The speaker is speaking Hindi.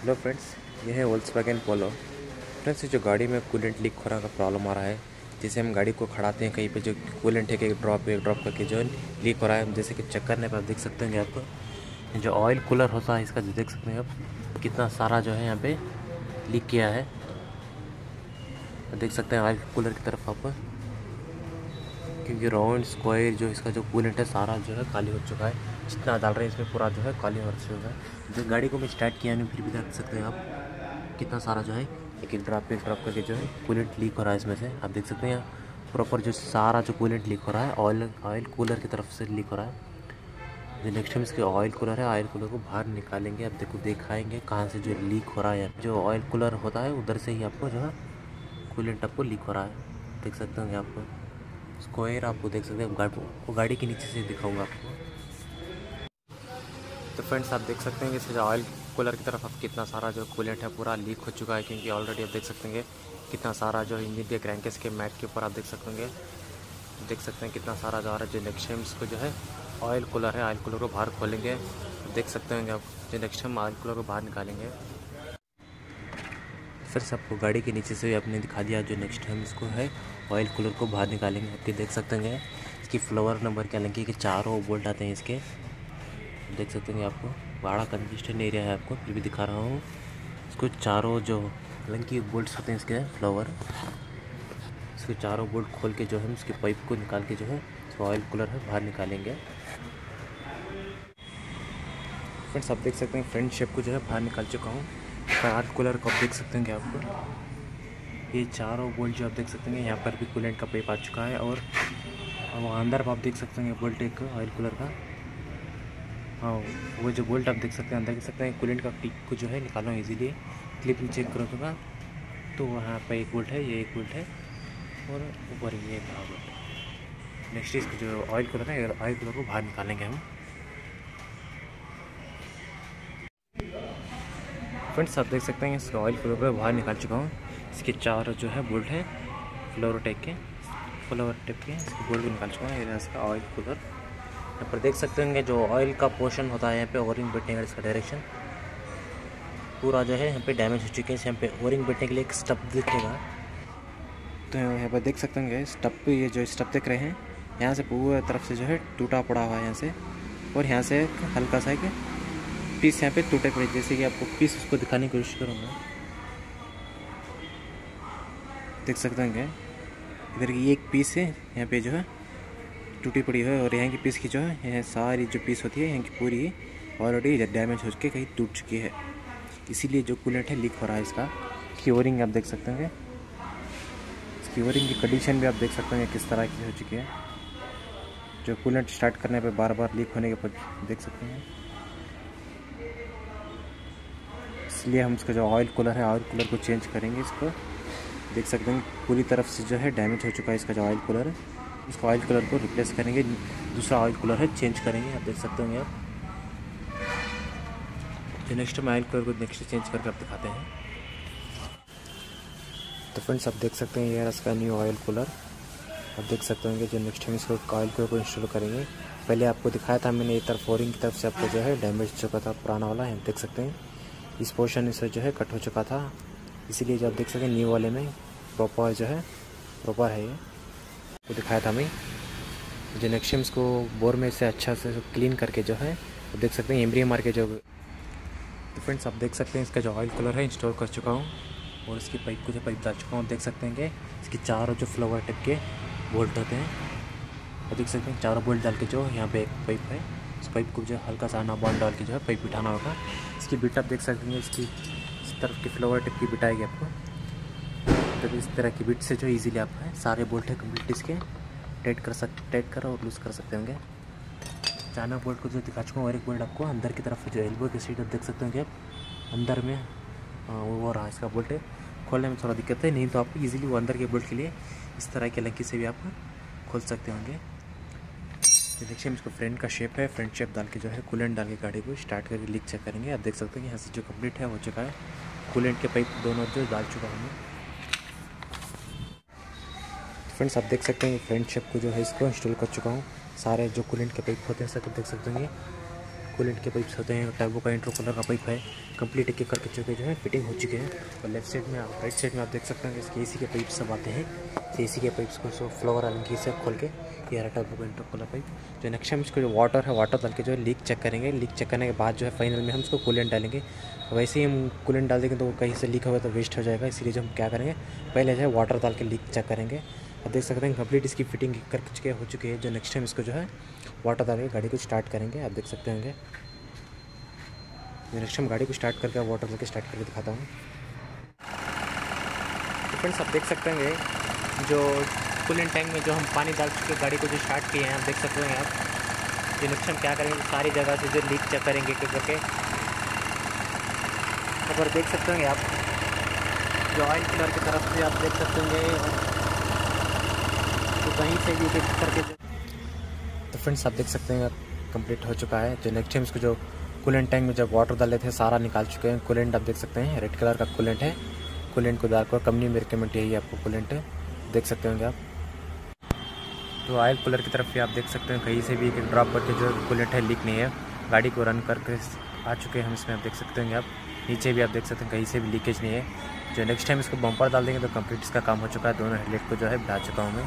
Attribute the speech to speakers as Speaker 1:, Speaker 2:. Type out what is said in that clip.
Speaker 1: हेलो फ्रेंड्स ये है वोल्स वैगन पोलो फ्रेंड्स जो गाड़ी में कूलेंट लीक हो रहा का प्रॉब्लम आ रहा है, जैसे हम गाड़ी को खड़ाते हैं कहीं पे, जो कूलेंट है कि ड्रॉप एक ड्रॉप करके जो लीक हो रहा है, जैसे कि चेक करने पर आप देख सकते हैं आप। जो ऑयल कूलर होता है, इसका जो देख सकते हैं आप, कितना सारा जो है यहाँ पे लीक किया है। देख सकते हैं ऑयल कूलर की तरफ़ आप। क्योंकि राउंड स्क्वायर जो इसका जो कूलेंट है, सारा जो है खाली हो चुका है। जितना डाल रहे हैं इसमें पूरा जो है खाली हो चुका है। जो गाड़ी को मैं स्टार्ट किया नहीं फिर भी देख सकते हैं आप कितना सारा जो है एक एक ड्रॉप एक ड्रॉप करके जो है कूलेंट लीक हो रहा है इसमें से। आप देख सकते हैं प्रॉपर जो सारा जो कूलेंट लीक हो रहा है ऑयल ऑयल कूलर की तरफ़ से लीक हो रहा है। जो नेक्स्ट टाइम इसके ऑयल कूलर है ऑयल कूलर को बाहर निकालेंगे। आप देखो, दिखाएँगे कहाँ से जो लीक हो रहा है जो ऑयल कूलर होता है, उधर से ही आपको जो है कूलेंट आपको लीक हो रहा है। देख सकते होंगे आपको स्क्वायर आपको देख सकते हैं गाड़ी गाड़ी के नीचे से दिखाऊँगा आपको। तो फ्रेंड्स आप देख सकते हैं कि जो ऑयल कूलर की तरफ़ अब कितना सारा जो कूलेंट है पूरा लीक हो चुका है क्योंकि ऑलरेडी आप देख सकते हैं कितना सारा जो इंजन के क्रैंकेस के मैट के ऊपर आप देख सकते हैं देख सकते हैं कितना सारा जा रहा है जो नेक्स्ट टाइम इसको जो है ऑयल कूलर है ऑयल कूलर को बाहर खोलेंगे। देख सकते हैं आप जो नेक्स्ट टाइम ऑयल कूलर को बाहर निकालेंगे। फिर सबको गाड़ी के नीचे से भी आपने दिखा दिया जो नेक्स्ट टाइम इसको है। ऑयल कूलर को बाहर निकालेंगे आपके देख सकते हैं इसकी फ्लोवर नंबर क्या लगे कि चारों बोल्ट आते हैं इसके। देख सकते हैं आपको, बड़ा कंजेस्टेड एरिया है आपको, फिर भी दिखा रहा हूँ। इसको चारों जो लंकी बोल्ट्स होते हैं इसके फ्लावर, इसके चारों बोल्ट खोल के जो है उसके पाइप को निकाल के जो है ऑयल कूलर है बाहर निकालेंगे। फ्रेंड्स, आप देख सकते हैं फ्रंट शेप को जो है बाहर निकाल चुका हूँ। कार कूलर को देख सकते हैं आपको ये चारों बोल्ट जो आप देख सकते हैं, यहाँ पर भी कूलेंट का पेप आ चुका है और वहाँ अंदर आप देख सकते हैं बोल्ट एक ऑयल कूलर का। हाँ वो जो बोल्ट आप देख सकते हैं, अंदर देख सकते हैं कूलेंट का टिक को जो है निकालो इजीली क्लिप चेक करोगे तो वहाँ पर एक बोल्ट है, ये एक बोल्ट है और ऊपर ये बड़ा बोल्ट नेक्स्ट इसका जो ऑयल कूलर है ऑयल कूलर को बाहर निकालेंगे हम। फ्रेंड्स आप देख सकते हैं इसका ऑयल कूलर को बाहर निकाल चुका हूँ। इसके चार जो है बोल्ट है, फ्लोर टाइप के फ्लोवर टेप के, इसके बोल्ट को निकाल चुका है इसका ऑयल कूलर यहाँ पर देख सकते होंगे जो ऑयल का पोर्शन होता है, यहाँ पे ओरिंग बैठने का इसका डायरेक्शन पूरा जो है यहाँ पे डैमेज हो चुके हैं, यहाँ पे ओरिंग बैठने के लिए एक स्टप दिखेगा। तो यहाँ पर देख सकते होंगे स्टप ये जो स्टप देख रहे हैं, यहाँ से पूरे तरफ़ से जो है टूटा पड़ा हुआ है यहाँ से, और यहाँ से हल्का सा एक पीस यहाँ पे टूटे पड़े, जैसे कि आपको पीस उसको दिखाने की कोशिश करूँगा। देख सकते होंगे इधर की एक पीस है, यहाँ पे जो है, टूटी पड़ी है और यहाँ की पीस की जो है, यहाँ सारी जो पीस होती है, यहाँ की पूरी ऑलरेडी डैमेज हो चुकी कहीं टूट चुकी है। इसीलिए जो कूलेंट है लीक हो रहा है इसका। ओरिंग आप देख सकते हैं इसकी ओरिंग की कंडीशन भी आप देख सकते हैं किस तरह की हो चुकी है। जो कूलेंट स्टार्ट करने पर बार बार लीक होने के बाद देख सकते हैं। इसलिए हम इसका जो ऑयल कूलर है ऑयल कूलर को चेंज करेंगे इसको। देख सकते हैं, पूरी तरफ़ से जो है डैमेज हो चुका है इसका जो ऑयल कूलर है इसको ऑयल कलर को रिप्लेस करेंगे, दूसरा ऑयल कूलर है चेंज करेंगे, आप देख सकते होंगे आप। जो नेक्स्ट हम ऑयल कलर को नेक्स्ट चेंज करके आप दिखाते हैं। तो फ्रेंड्स आप देख सकते हैं ये इसका न्यू ऑयल कूलर आप देख सकते होंगे जो नेक्स्ट टाइम इसको ऑयल कूलर को इंस्टॉल करेंगे। पहले आपको दिखाया था मैंने ये तरफ़ फोरिंग की तरफ़ से आपको जो है डैमेज चुका था, पुराना वाला है देख सकते हैं। इस पोर्शन से जो है कट हो चुका था। इसीलिए जो आप देख सकते हैं न्यू वाले में प्रॉपर जो है प्रॉपर है ये। वो दिखाया था हमें। जो नेक्शियम्स को बोर में से अच्छा से क्लीन करके जो है वो देख सकते हैं एम्ब्रिया मार के जो तो फ्रेंड्स आप देख सकते हैं, इसका जो ऑयल कलर है इंस्टॉल कर चुका हूँ। और इसकी पाइप को जो पाइप डाल चुका हूँ देख सकते हैं कि इसके चारों जो फ्लावर टिप के बोल्ट होते हैं। और देख सकते हैं, चारों बोल्ट डाल के जो यहाँ पे एक पाइप है। उस पाइप को जो हल्का सा ना बॉल डाल के जो है पाइप बिठाना होगा। इसकी बिट आप देख सकते हैं, इसकी इस तरफ़ की फ्लावर टिप की बिटाएगी आपको। तो इस तरह की बिट से जो इजीली आप सारे बोल्ट है कंप्लीट इसके टाइट कर सक टाइट कर और लूज़ कर सकते होंगे। चाइना बोल्ट को जो दिखा चुका हूँ, और एक बोल्ट आपको अंदर की तरफ़ जो एल्बो की सीट आप देख सकते होंगे। अंदर में वो रहा इसका बोल्ट खोलने में थोड़ा दिक्कत है, नहीं तो आप इजीली वो अंदर के बोल्ट के लिए इस तरह के लंकी से भी आप खोल सकते होंगे। देखिए, हम इसको फ्रेंड का शेप है। फ्रेंड शेप डाल के जो है कूलेंट डाल के गाड़ी को स्टार्ट करके लीक चेक करेंगे। आप देख सकते हैं यहाँ से जो कंप्लीट है, हो चुका है। कूलेंट के पाइप दोनों जो डाल चुका हूँ फ्रेंड्स आप देख सकते हैं फ्रेंड शेप को जो है इसको इंस्टॉल कर चुका हूँ। सारे जो कूलेंट के पाइप होते हैं, सब देख सकते हैं। कूलेंट के पाइप्स होते हैं टैबो का इंट्रो कलर का पाइप है, कंप्लीट एक एक करके चुके जो है, फिटिंग हो चुके हैं। और लेफ़्ट साइड में आप, राइट साइड में आप देख सकते हैं इसके ए के पाइप सब आते हैं। ए के पाइप्स को सो फ्लोवर अलग से खोल के ये रहा टैबो का इंट्रो कलर पाइप। जो नेक्स्ट टाइम इसको जो वाटर है वाटर डाल के जो है लीक चेक करेंगे। लीक चेक करने के बाद जो है फाइनल में हम इसको कूलेंट डालेंगे। वैसे ही हम कूलेंट डाल देंगे तो कहीं से लीक होगा तो वेस्ट हो जाएगा। इसीलिए जो हम क्या करेंगे, पहले जो है वाटर डाल के लीक चेक करेंगे। आप देख सकते हैं कंप्लीट इसकी फिटिंग कर चुके हो चुकी है। जो नेक्स्ट टाइम इसको जो है वाटर डाल के गाड़ी को स्टार्ट करेंगे, आप देख सकते होंगे। नेक्स्ट टाइम गाड़ी को स्टार्ट करके वाटर डाल के स्टार्ट करके दिखाता हूँ। तो फ्रेंड्स आप देख सकते होंगे, जो कूलिंग टैंक में जो हम पानी डाल चुके, गाड़ी को जो स्टार्ट किए हैं, आप देख सकते होंगे आप। जो टाइम क्या करेंगे, सारी जगह से जो लीक चेक करेंगे करके। अगर देख सकते होंगे आप, जो ऑयल किलर की तरफ़ से आप देख सकते होंगे। तो कहीं से भी एक करके तो फ्रेंड्स आप देख सकते हैं कंप्लीट हो चुका है। जो नेक्स्ट टाइम इसको जो कूलेंट टैंक में जब वाटर डाले थे, सारा निकाल चुके हैं। कूलेंट आप देख सकते हैं रेड कलर का कूलेंट है। कूलेंट को डालकर कंपनी में रिकमेंड यही आपको कूलेंट देख सकते होंगे आप। तो ऑयल कूलर की तरफ़ भी आप देख सकते हैं, कहीं से भी एक ड्रॉप करके जो कूलेंट है लीक नहीं है। गाड़ी को रन करके आ चुके हैं हम, इसमें आप देख सकते होंगे आप। नीचे भी आप देख सकते हैं, कहीं से भी लीकेज नहीं है। जो नेक्स्ट टाइम इसको बम्पर डाल देंगे तो कंप्लीट इसका काम हो चुका है। दोनों हेडलाइट को जो है बढ़ा चुका हूँ मैं।